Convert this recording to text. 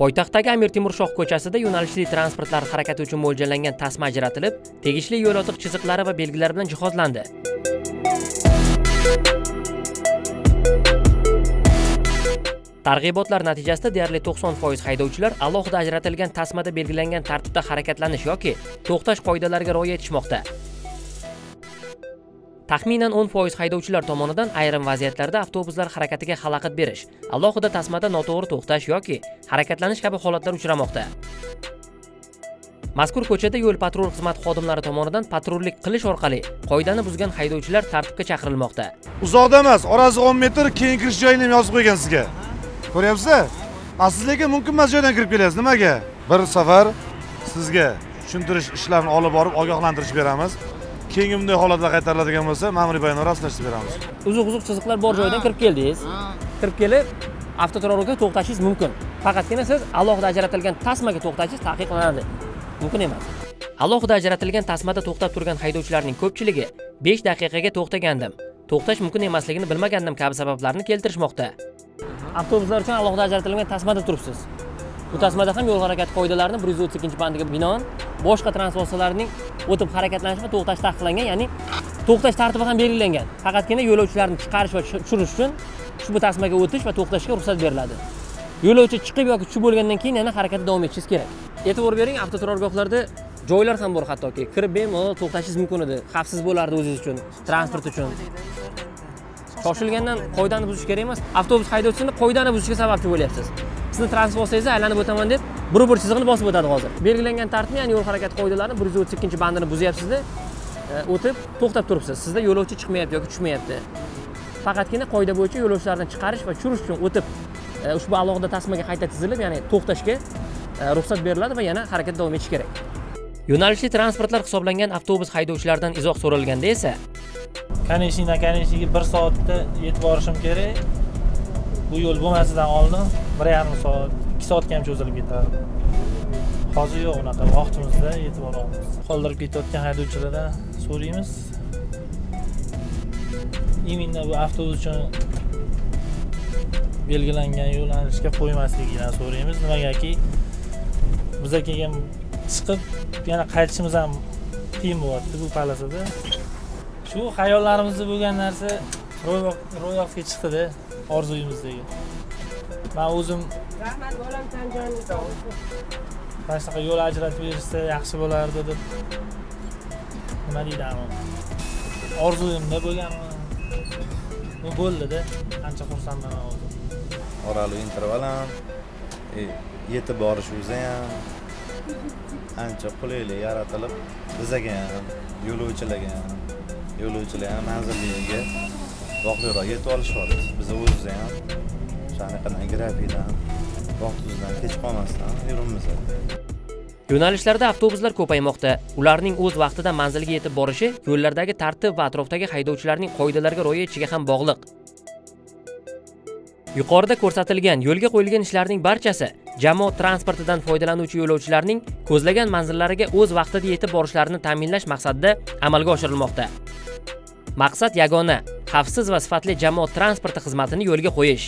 poytaxtdagi amir temur shoh ko'chasida yo'nalishli transportlar harakati uchun mo'ljallangan tasma ajratilib tegishli yo'l yotiq chiziqlari va belgilar bilan jihozlandi. Targ'ibotlar natijasida deyarli 90 foiz haydovchilar alohida ajratilgan tasmada belgilangan tartibda harakatlanish yoki to'xtash qoidalariga rioya etishmoqda. Taxminan 10 foiz haydovchilar tomonidan ayrim vaziyatlarda avtobuslar harakatiga xalaqit berish alohida tasmada noto'g'ri to'xtash yoki harakatlanish kabi holatlar uchramoqda. Mazkur ko'chada yo'l patrul xizmati xodimlari tomonidan patrullik qilish orqali qoidani buzgan haydovchilar tartibga chaqirilmoqda. Uzoqda emas orasi o'n metr keyin kirish joyini ham yozib qo'ygan sizga. Ko'ryapsiz a siz lekin mumkin emas joydan kirib kelyapsiz nimaga? Bir safar sizga tushuntirish ishlarini olib borib ogohlantirish beramiz. Keyingi bunday holatlar qaytariladigan bo'lsa ma'muriy bayonnoma rasmiylashtirib beramiz. Uzuq uzuq chiziqlar bor joydan kirib keldingiz. Kirib kelib avtoturargohga to'xtashingiz mumkin. Faqatgina siz alohida ajratilgan tasmaga to'xtashingiz taqiqlanadi. Mumkin emas. Alohida ajratilgan tasmada to'xtab turgan haydovchilarning ko'pchiligi 5 daqiqaga to'xtagandim. To'xtash mumkin emasligini bilmagandim kabi sabablarni keltirishmoqda. Avtobuslar uchun alohida ajratilgan tasmada turibsiz. Bu tasmada ham yo'l harakati qoidalarini bir yuz o'ttiz ikkinchi bandiga binoan boshqa transport vositalarining o'tib harakatlanish va to'xtash taqiqlangan ya'ni to'xtash tartibi ham belgilangan. Faqatgina yo'lovchilarni chiqarish va tushirish uchun ushbu tasmaga o'tish va to'xtashga ruxsat beriladi. Yo'lovchi chiqib yoki tushib bo'lgandan keyin yana harakatni davom etishingiz kerak. E'tibor bering avtoturargohlarda joylar ham bor hattoki. Kirib bemalol to'xtashingiz mumkin edi. Xavfsiz bo'lardi o'zingiz uchun transport uchun. Shoshilgandan qoidani buzish kerak emas. Avtobus haydovchisini qoidani buzishga sababchi bo'lyapsiz. Sizni transport vositangizni aylanib o'taman deb bir bir chiziqni bosib o'tadi hozir. Belgilangan tartibni ya'ni yo'l harakati qoidalarini bir yuz o'ttiz ikkinchi bandini buzyapsizda e, o'tib to'xtab turibsiz. Sizda yo'lovchi chiqmayapti yoki tushmayapti. Faqatgina qoida bo'yicha yo'lovchilarni chiqarish va tushirish uchun o'tib e, ushbu alohida tasmaga qayta tizilib ya'ni to'xtashga e, ruxsat beriladi va yana harakat davom etish kerak. Yo'nalishli transportlar hisoblangan avtobus haydovchilaridan izoh so'ralganda esa konechniy na konechniga bir soatda yetib borishim kerak. Bu yo'l bo'lmasidan oldin bir yarim soat ikki soatga ham cho'zilib ketadi hozir yo'q unaqa vaqtimizda yetib olamiz. Qoldirib ketayotgan haydovchilardan so'raymiz. Именно bu avtobus uchun belgilangan yo'nalishga qo'ymasligidan so'raymiz. Nimagaki biza keyin chiqib yana qaytishimiz ham qiyin bo'lyapti bu palasada. Shu xayollarimizda bo'lgan narsa ro'yobga chiqdida orzuyimizdagi. Man o'zim rahmat bolam tanjon mana shunaqa yo'l ajratib berishsa yaxshi bo'lardi deb. Nima deydi orzuyimda bo'lgan bu bo'ldida ancha xursandman o'zim oraliq interval ham. E, yetib borish o'zi ham. Ancha qulaylik yaratilib bizaga ham yo'lovchilarga ham yo'lovchilar ham manzillariga voqeroq yetib olishyapti biz o'zimiz ham shanaqadan grafikdan vaqtimizdan kech qolmasdan yuribmiz yo'nalishlarda avtobuslar ko'paymoqda. Ularning o'z vaqtida manzilga yetib borishi yo'llardagi tartib va atrofdagi haydovchilarning qoidalarga rioya etishiga ham bog'liq. Yuqorida ko'rsatilgan yo'lga qo'yilgan ishlarning barchasi jamoat transportidan foydalanuvchi yo'lovchilarning ko'zlagan manzillariga o'z vaqtida yetib borishlarini ta'minlash maqsadida amalga oshirilmoqda. Maqsad yagona xavfsiz va sifatli jamoat transporti xizmatini yo'lga qo'yish.